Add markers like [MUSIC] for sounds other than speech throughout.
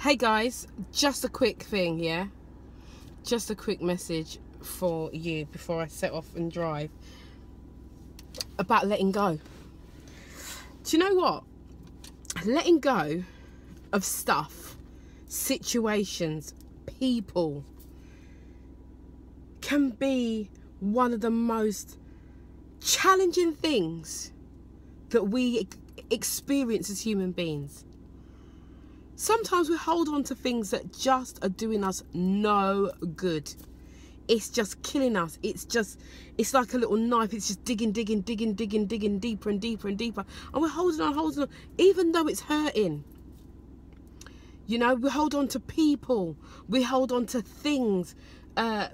Hey guys, just a quick thing, yeah? Just a quick message for you before I set off and drive about letting go. Do you know what? Letting go of stuff, situations, people can be one of the most challenging things that we experience as human beings sometimes we hold on to things that just are doing us no good. It's just killing us. It's just it's like a little knife. It's just digging digging digging digging digging deeper and deeper and deeper. And we're holding on holding on even though it's hurting. You know we hold on to people. We hold on to things uh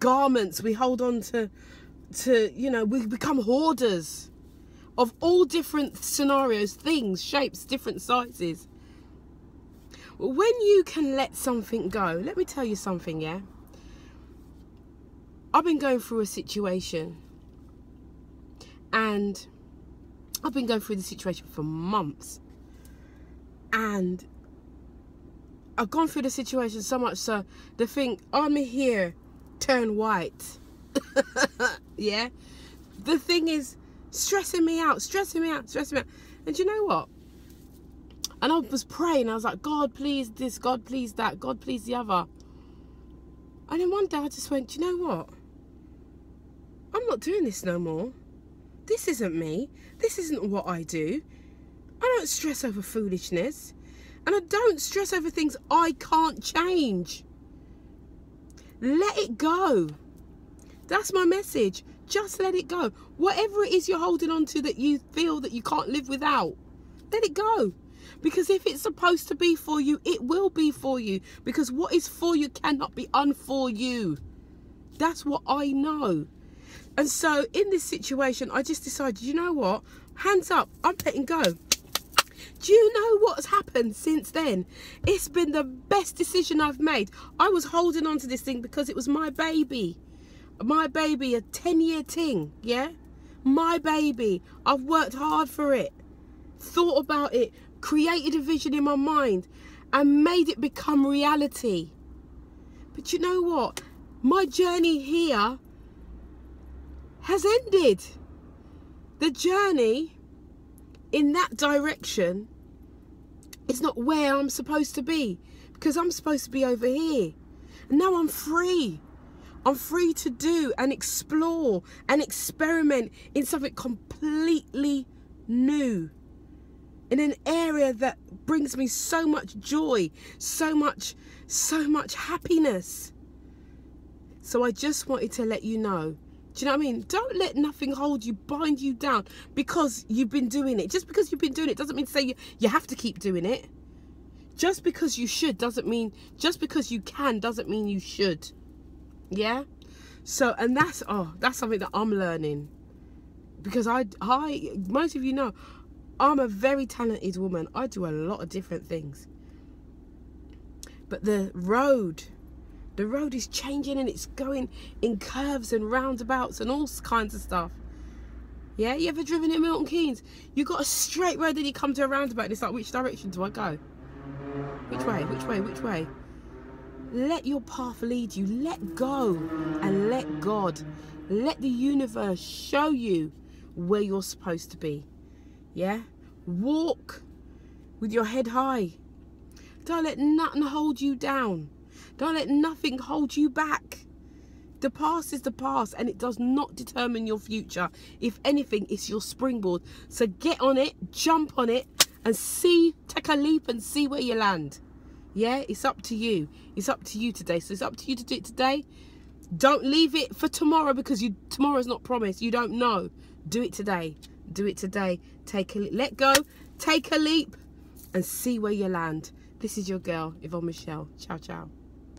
garments. We hold on to to you know we become hoarders of all different scenarios things shapes different sizes when you can let something go, let me tell you something, yeah? I've been going through a situation and I've been going through the situation for months and I've gone through the situation so much so the thing I'm here turn white. [LAUGHS] yeah? The thing is stressing me out, stressing me out, stressing me out. And you know what? And I was praying. I was like, God, please this. God, please that. God, please the other. And then one day I just went, you know what? I'm not doing this no more. This isn't me. This isn't what I do. I don't stress over foolishness. And I don't stress over things I can't change. Let it go. That's my message. Just let it go. Whatever it is you're holding on to that you feel that you can't live without, let it go. Because if it's supposed to be for you, it will be for you. Because what is for you cannot be unfor you. That's what I know. And so in this situation, I just decided, you know what? Hands up, I'm letting go. Do you know what's happened since then? It's been the best decision I've made. I was holding on to this thing because it was my baby. My baby, a 10 year thing, yeah? My baby. I've worked hard for it. Thought about it, created a vision in my mind and made it become reality. But you know what? My journey here has ended. The journey in that direction is not where I'm supposed to be because I'm supposed to be over here. And now I'm free. I'm free to do and explore and experiment in something completely new in an area that brings me so much joy, so much, so much happiness. So I just wanted to let you know. Do you know what I mean? Don't let nothing hold you, bind you down because you've been doing it. Just because you've been doing it doesn't mean to say you, you have to keep doing it. Just because you should doesn't mean, just because you can doesn't mean you should. Yeah? So, and that's, oh, that's something that I'm learning. Because I, I, most of you know, I'm a very talented woman. I do a lot of different things. But the road, the road is changing and it's going in curves and roundabouts and all kinds of stuff. Yeah, you ever driven in Milton Keynes? You got a straight road, then you come to a roundabout and it's like, which direction do I go? Which way, which way, which way? Let your path lead you. Let go and let God. Let the universe show you where you're supposed to be. Yeah? Walk with your head high. Don't let nothing hold you down. Don't let nothing hold you back. The past is the past and it does not determine your future. If anything, it's your springboard. So get on it, jump on it, and see, take a leap and see where you land. Yeah, it's up to you. It's up to you today. So it's up to you to do it today. Don't leave it for tomorrow because you tomorrow's not promised. You don't know. Do it today. Do it today. Take a let go. Take a leap and see where you land. This is your girl Yvonne Michele. Ciao ciao